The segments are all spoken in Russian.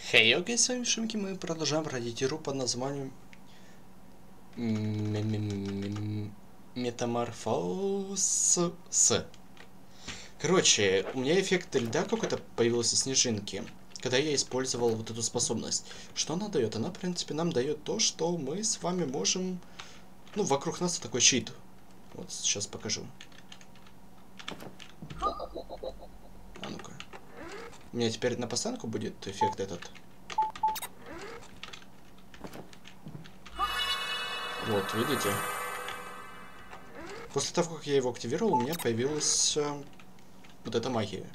Хей, окей, с вами Шимки, мы продолжаем пройти игру под названием Метаморфоз с. Короче, у меня эффект льда какой-то появился снежинки, когда я использовал вот эту способность. Что она дает? Она, в принципе, нам дает то, что мы с вами можем... Ну, вокруг нас такой щит. Вот, сейчас покажу. А ну-ка. У меня теперь на постоянку будет эффект этот. Вот, видите? После того, как я его активировал, у меня появилась э, вот эта магия.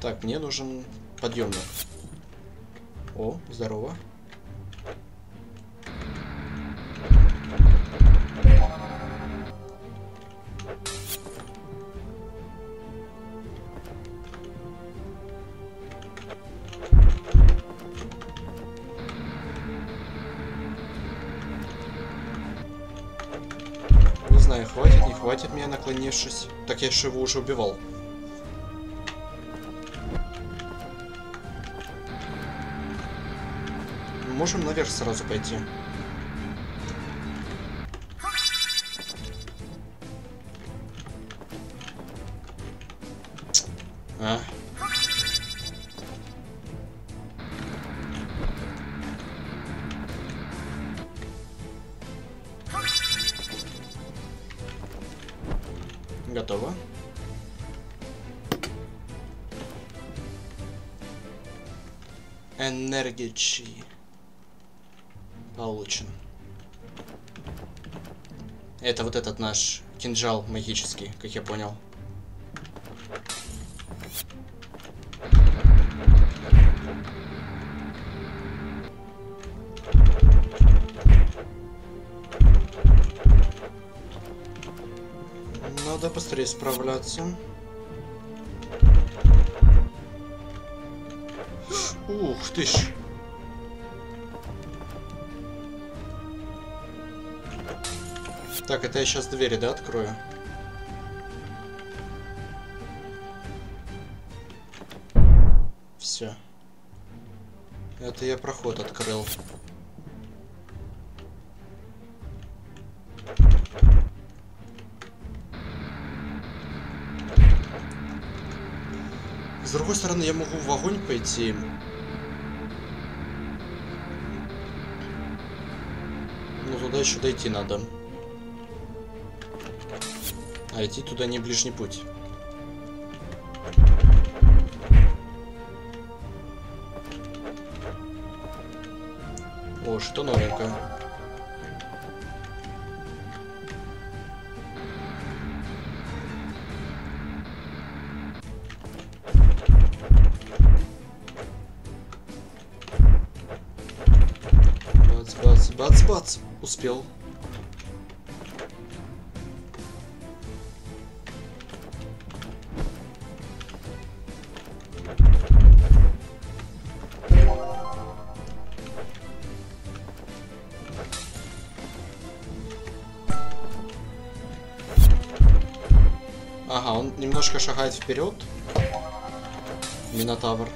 Так, мне нужен подъемник. О, здорово. Хватит, меня наклонившись. Так я же его уже убивал. Можем наверх сразу пойти. Энергичи. Получен. Это вот этот наш кинжал магический, как я понял. Надо быстрее справляться. Ух ты ж. Так, это я сейчас двери, да, открою? Все. Это я проход открыл. С другой стороны, я могу в огонь пойти. Но туда еще дойти надо. А идти туда не ближний путь. О, что новенькое. Бац, бац, бац, бац. Успел. Вперед. Минотавр.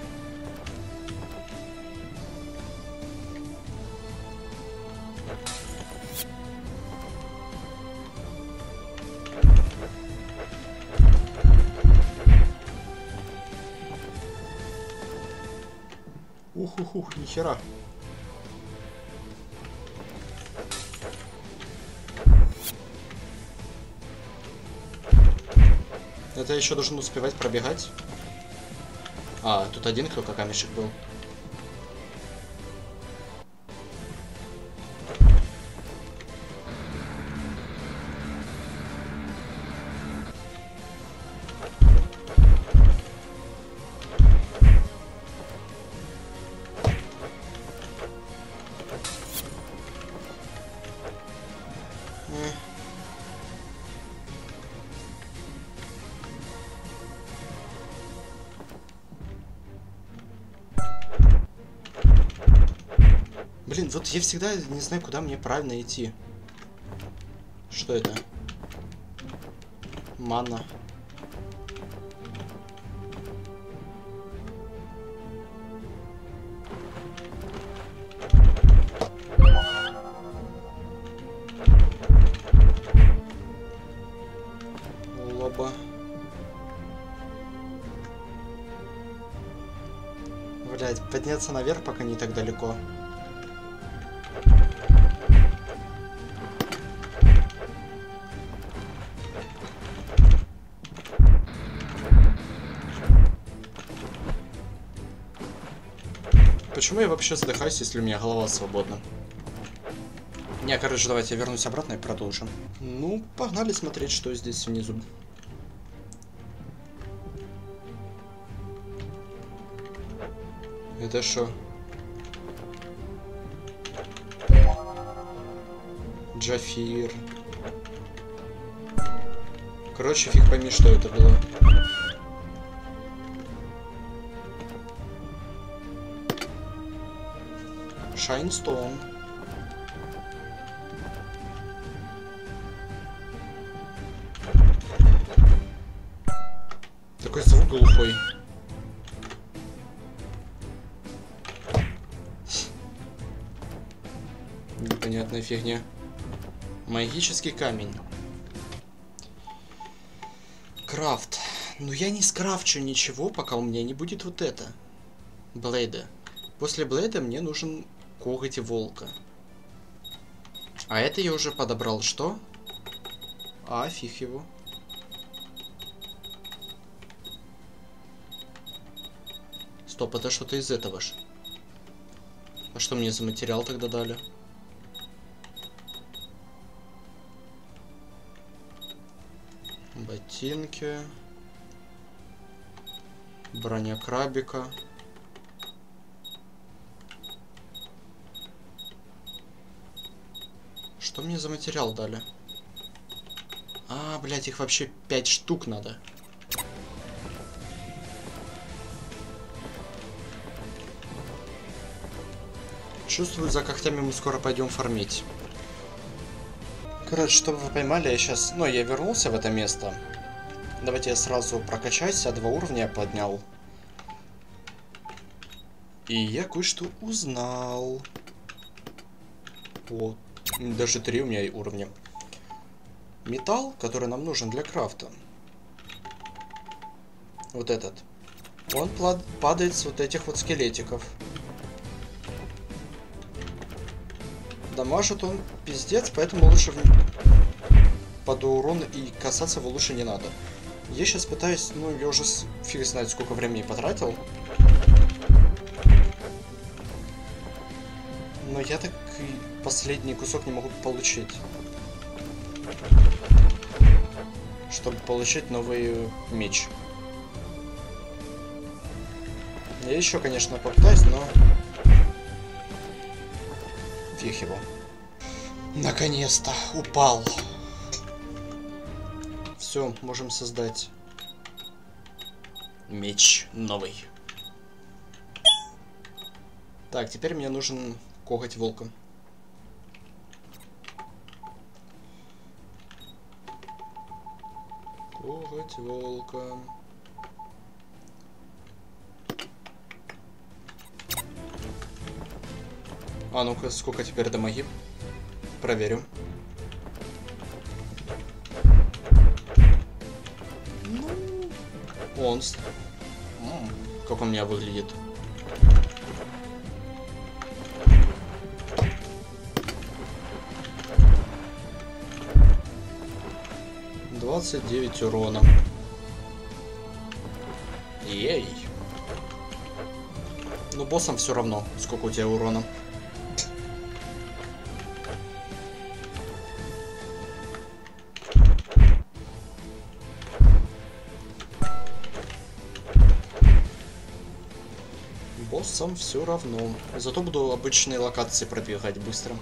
Ух-ух-ух, нихера. Это еще должен успевать пробегать. А, тут один только камешек был. Блин, вот я всегда не знаю, куда мне правильно идти. Что это? Мана. Лоба. Блять, подняться наверх пока не так далеко. Почему я вообще задыхаюсь, если у меня голова свободна? Не, короче, давайте я вернусь обратно и продолжим. Ну, погнали смотреть, что здесь внизу. Это что? Джафир. Короче, фиг пойми, что это было. Шайнстоун. Такой звук глухой. Непонятная фигня. Магический камень. Крафт. Ну я не скрафчу ничего, пока у меня не будет вот это. Блейда. После Блейда мне нужен коготь волка. А это я уже подобрал что? А, фиг его. Стоп, это что-то из этого ж. А что мне за материал тогда дали? Ботинки. Броня крабика. Мне за материал дали? А, блядь, их вообще 5 штук надо. Чувствую, за когтями мы скоро пойдем фармить. Короче, чтобы вы поймали, я сейчас... Ну, я вернулся в это место. Давайте я сразу прокачаюсь, а два уровня поднял. И я кое-что узнал. Вот. Даже три у меня уровня. Металл, который нам нужен для крафта. Вот этот. Он падает с вот этих вот скелетиков. Дамажит он пиздец, поэтому лучше в... под урон и касаться его лучше не надо. Я сейчас пытаюсь, ну я уже фиг знает сколько времени потратил. Но я так и последний кусок не могу получить. Чтобы получить новый меч. Я еще, конечно, попытаюсь, но Фиг его. Наконец-то упал. Все, можем создать меч новый. Так, теперь мне нужен коготь волка. Коготь волка. А ну-ка, сколько теперь дамаги? Проверим. Ну, он... М -м, как он меня выглядит. Двадцать девять урона. Ей. Ну, боссам все равно, сколько у тебя урона. боссам все равно. Зато буду обычные локации пробегать быстро.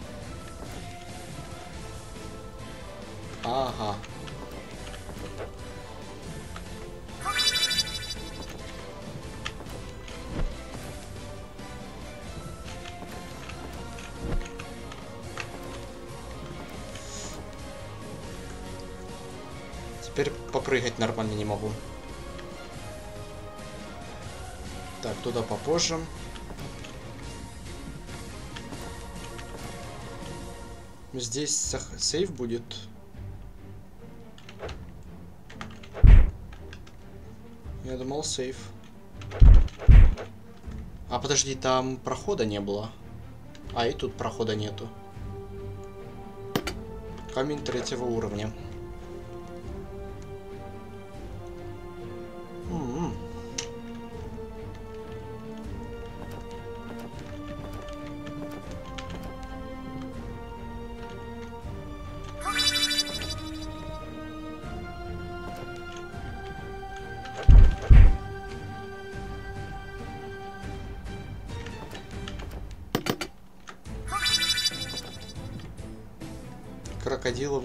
Теперь попрыгать нормально не могу. Так, туда попозже. Здесь сейф будет. Я думал сейф. А подожди, там прохода не было. А и тут прохода нету. Камень третьего уровня.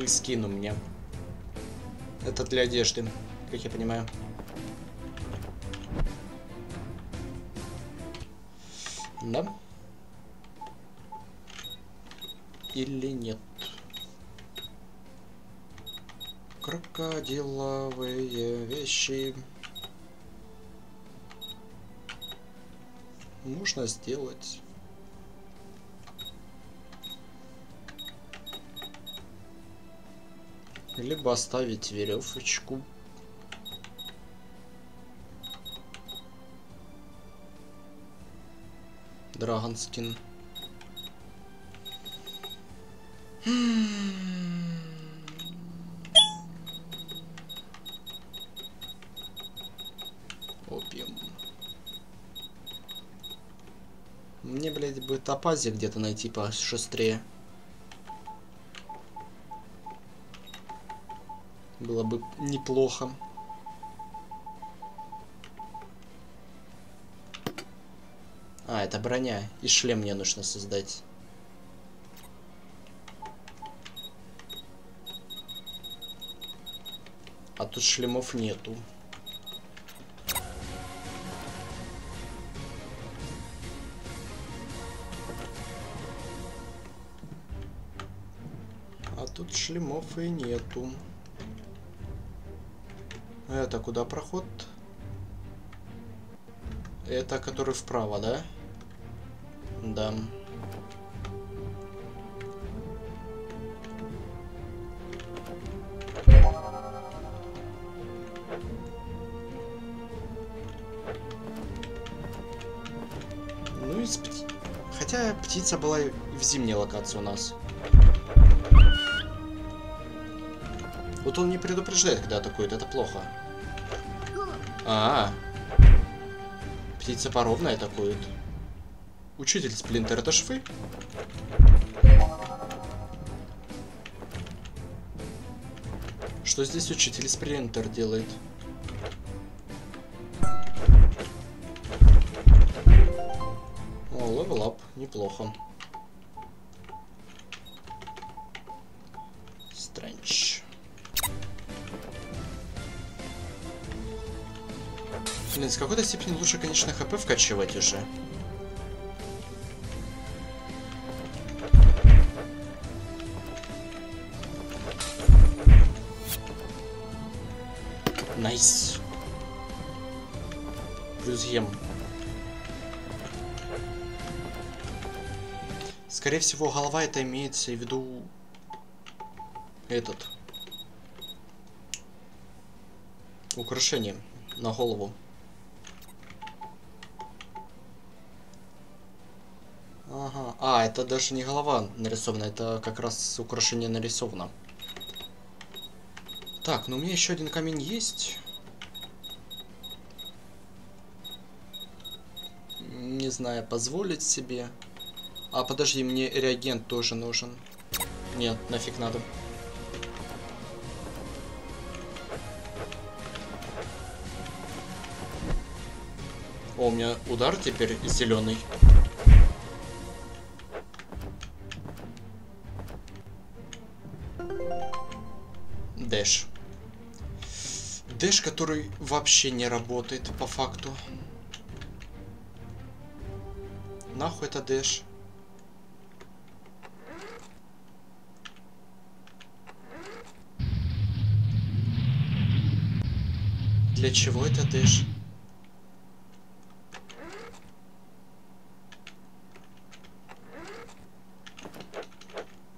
Крокодиловый скин у меня. Это для одежды, как я понимаю. Да? Или нет? Крокодиловые вещи. Можно сделать. Либо оставить веревочку. Драгонскин. Опиум. Мне, блядь, бы топази где-то найти пошустрее. Было бы неплохо. А, это броня. И шлем мне нужно создать. А тут шлемов нету. А тут шлемов и нету. Это куда проход? Это который вправо, да? Да. Ну, из пти... Хотя птица была в зимней локации у нас. Вот он не предупреждает, когда атакует, это плохо. А, -а, -а. птица поровная атакует. Учитель Сплинтер, это швы? Что здесь учитель Сплинтер делает? О, level up, неплохо. Блин, с какой-то степени лучше, конечно, HP вкачивать уже. Nice. Плюс ем. Скорее всего, голова это имеется в виду этот украшение на голову. Ага. А, это даже не голова нарисована, это как раз украшение нарисовано. Так, ну у меня еще один камень есть. Не знаю, позволить себе. А, подожди, мне реагент тоже нужен. Нет, нафиг надо. О, у меня удар теперь зеленый. Дэш, который вообще не работает по факту. Нахуй это дэш? Для чего это дэш?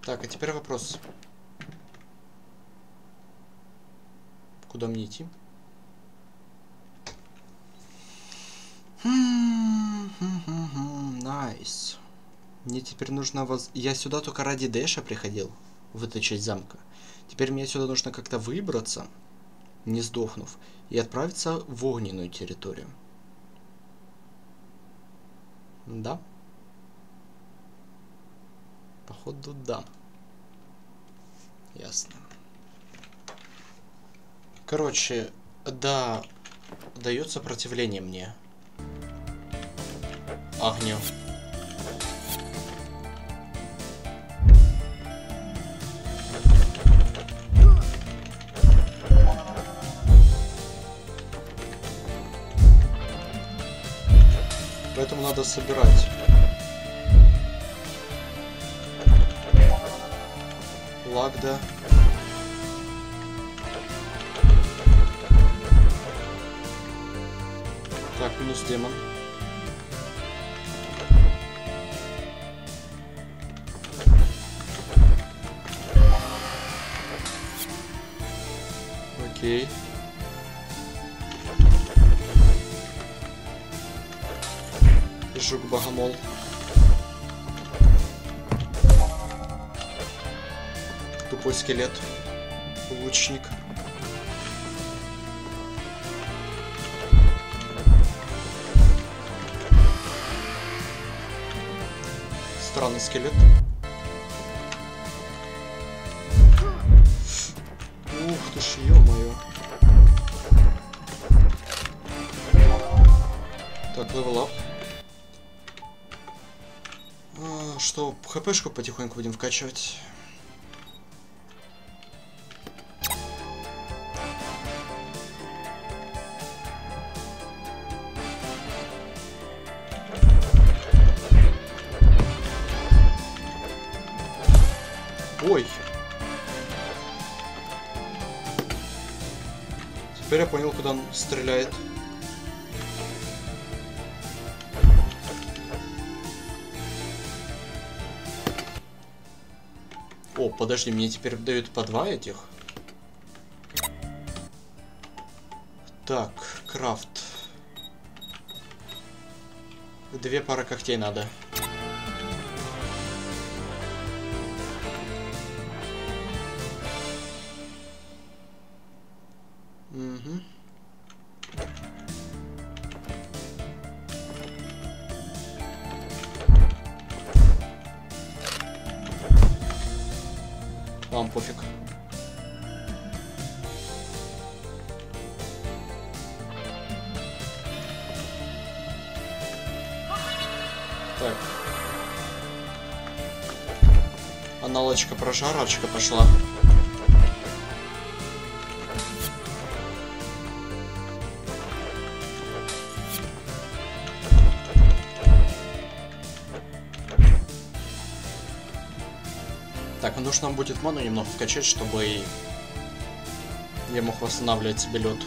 Так, а теперь вопрос. Куда мне идти? Nice. Мне теперь нужно воз... Я сюда только ради Дэша приходил, в эту часть замка. Теперь мне сюда нужно как-то выбраться, не сдохнув, и отправиться в огненную территорию. Да? Походу, да. Ясно. Короче, да, дает сопротивление мне. Огню. Поэтому надо собирать. Лагда. Так, минус демон. Окей. Жук Богомол. Тупой скелет. Лучник. Странный скелет. Ух ты ж, ё-моё. Так, level up. А, что, хпшку потихоньку будем вкачивать. Куда он стреляет. О, подожди, мне теперь дают по два этих. Так, крафт. Две пары когтей надо. Прожарочка пошла. Так, а нужно будет ману немного вкачать, чтобы я мог восстанавливать себе лед.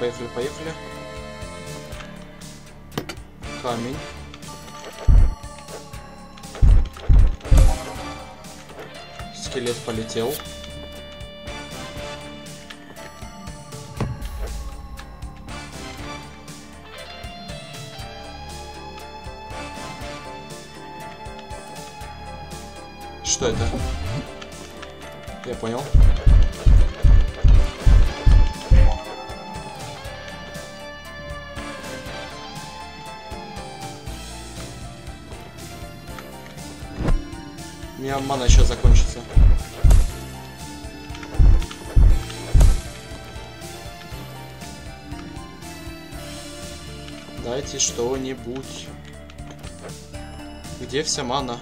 Поехали, поехали. Камень. Скелет полетел. Что это? Я понял. что-нибудь. Где вся мана?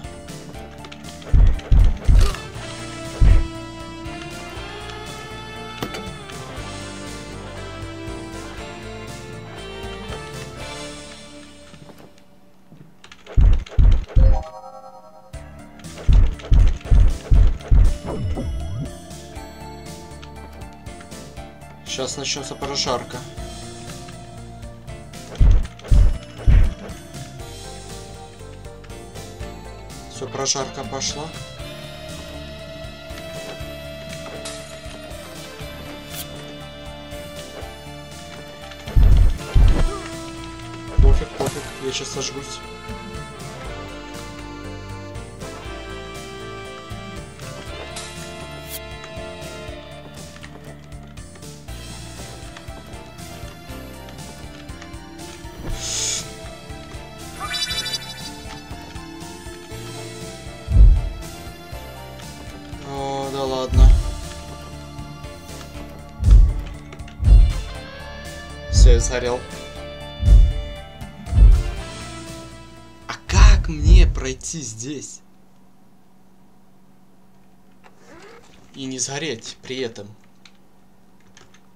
Сейчас начнется прожарка. Прожарка пошла. Пофиг, пофиг, я сейчас сожгусь. Я сгорел. А как мне пройти здесь? И не сгореть при этом.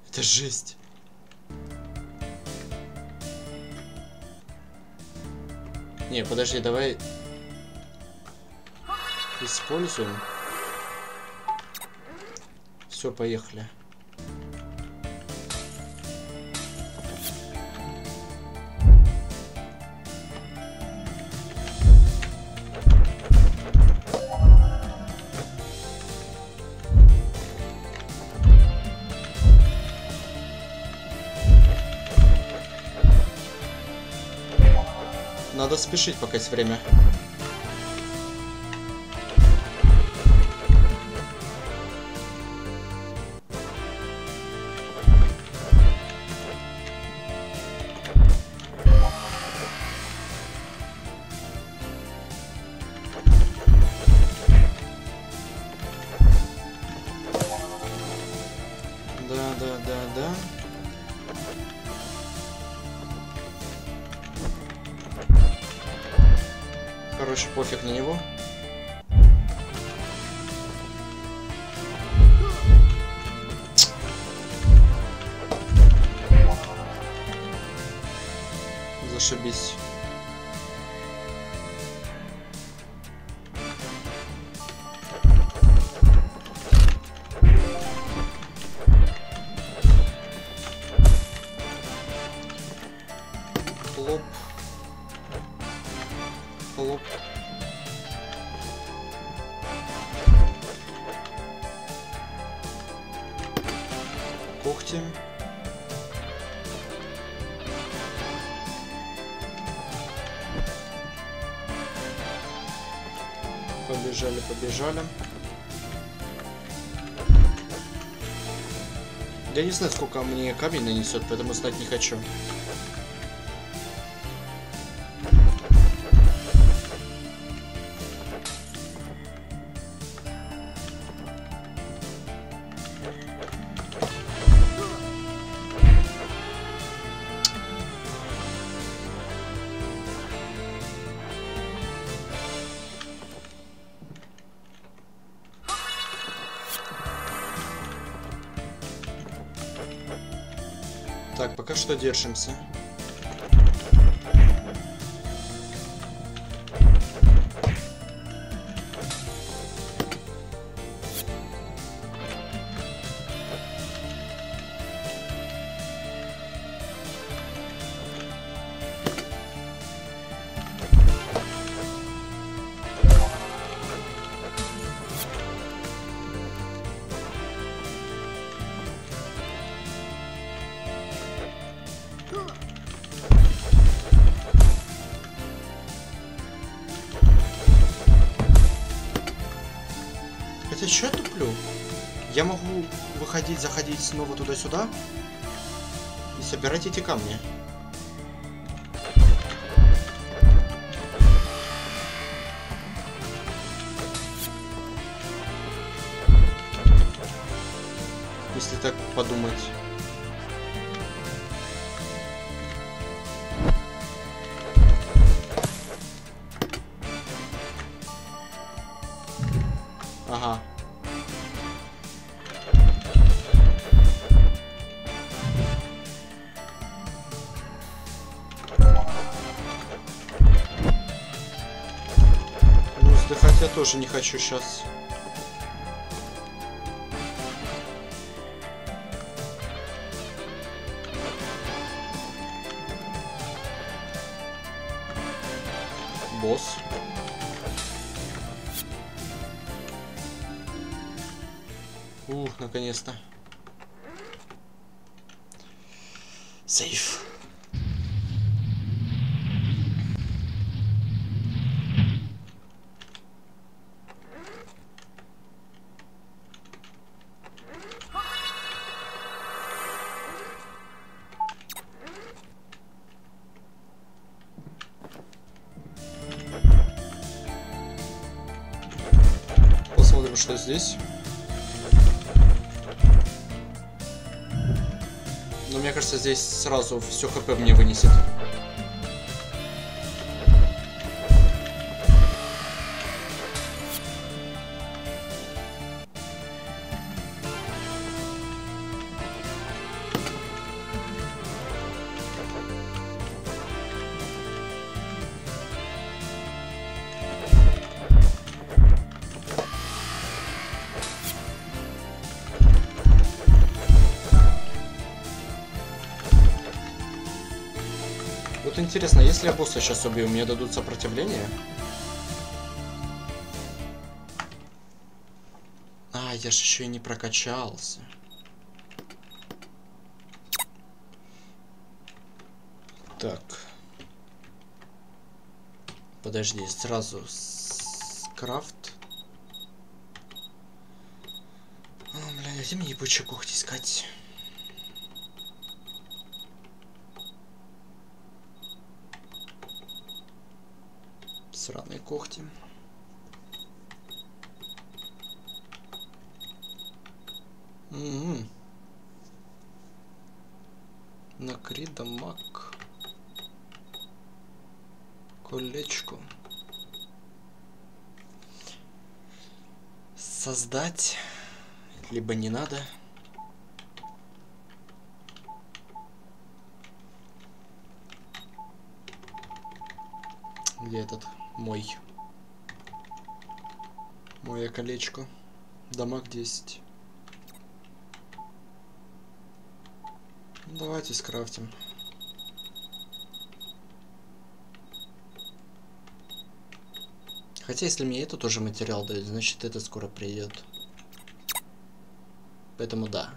Это жесть. Не, подожди, давай используем. Все, поехали. Надо спешить, пока есть время. Короче, пофиг на него. Побежали. Я не знаю, сколько мне камень нанесет, поэтому знать не хочу. Так, Хотя что я туплю? Я могу выходить, заходить снова туда-сюда и собирать эти камни. Если так подумать. тоже не хочу сейчас. Босс. Ух, наконец-то. Сейф. Здесь сразу все хп мне вынесет. Интересно, если я босса сейчас убью, мне дадут сопротивление? А, я же еще и не прокачался. Так. Подожди, сразу крафт. О, блин, где мне ебучую когти искать? Сраные когти. Угу. Накри дамаг. Колечко. Создать. Либо не надо. Где этот мой? Мое колечко. Дамаг 10. Давайте скрафтим. Хотя, если мне это тоже материал дают, значит это скоро придет. Поэтому да.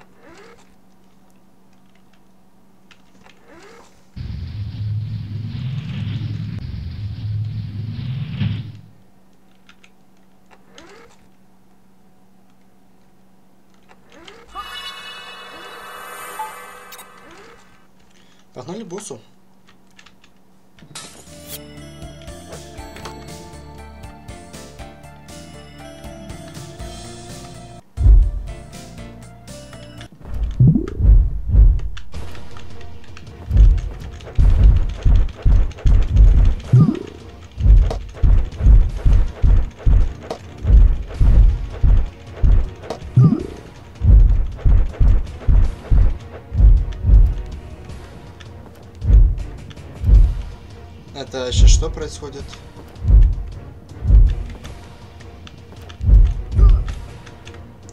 Что происходит?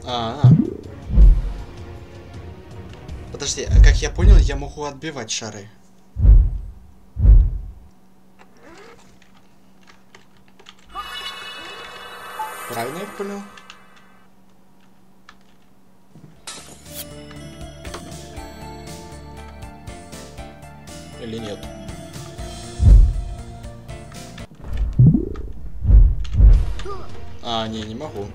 А, -а, -а. Подожди, как я понял, я могу отбивать шары. Правильно я понял? Или нет? А, не, не могу.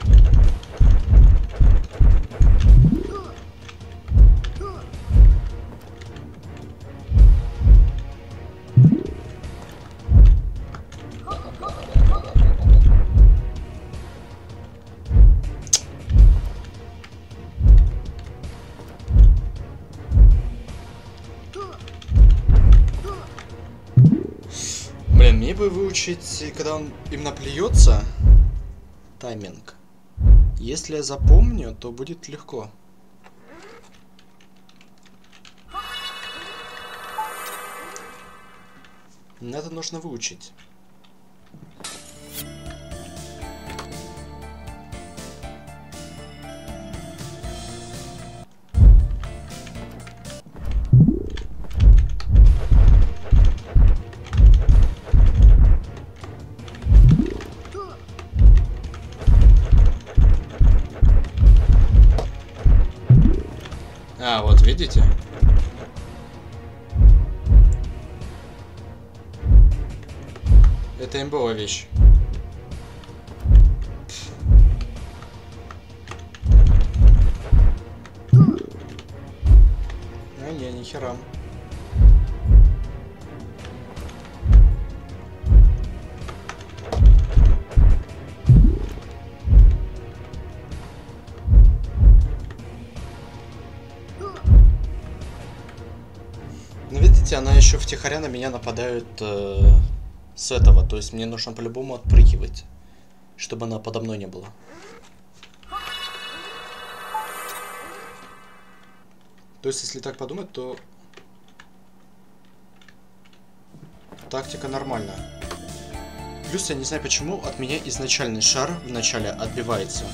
Блин, мне бы выучить, когда он именно плюется, тайминг. Если я запомню, то будет легко. Это нужно выучить. Втихаря на меня нападает э, с этого. То есть мне нужно по-любому отпрыгивать, чтобы она подо мной не была. То есть, если так подумать, то тактика нормальная. Плюс я не знаю почему от меня изначальный шар вначале отбивается.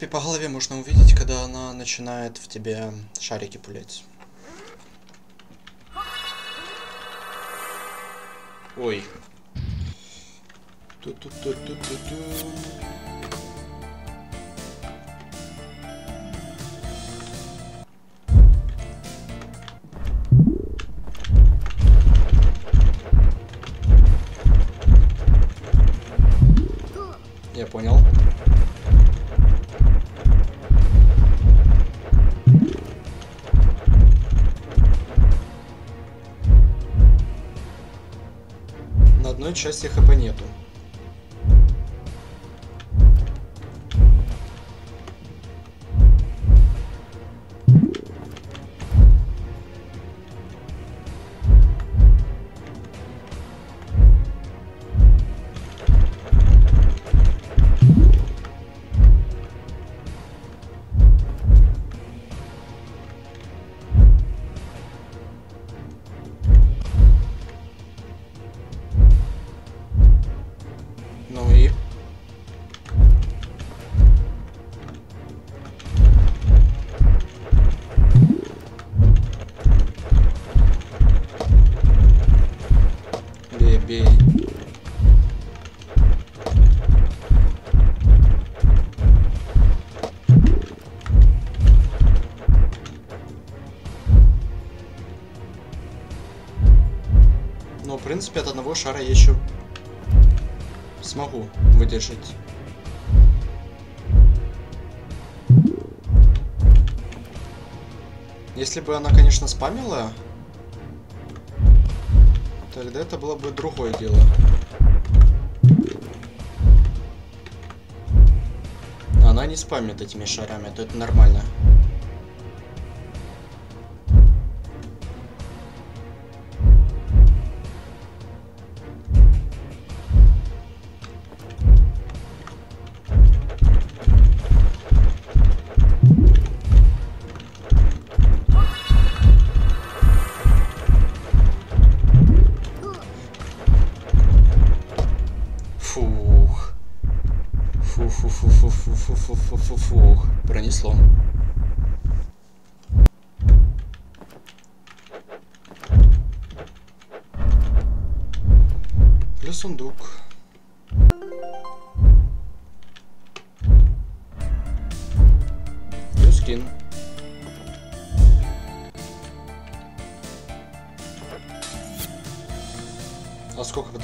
Принципе, по голове можно увидеть, когда она начинает в тебе шарики пулять. Ой. Части хп нету. Принципе, от одного шара я еще смогу выдержать. Если бы она, конечно, спамила, тогда это было бы другое дело. Она не спамит этими шарами, то это нормально.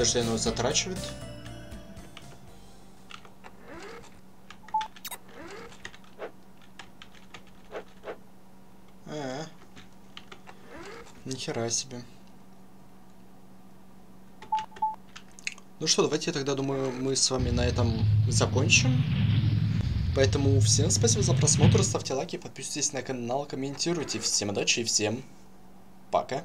А сколько, подожди, оно затрачивает? А, нихера себе. Ну что, давайте тогда, думаю, мы с вами на этом закончим. Поэтому всем спасибо за просмотр, ставьте лайки, подписывайтесь на канал, комментируйте. Всем удачи и всем пока.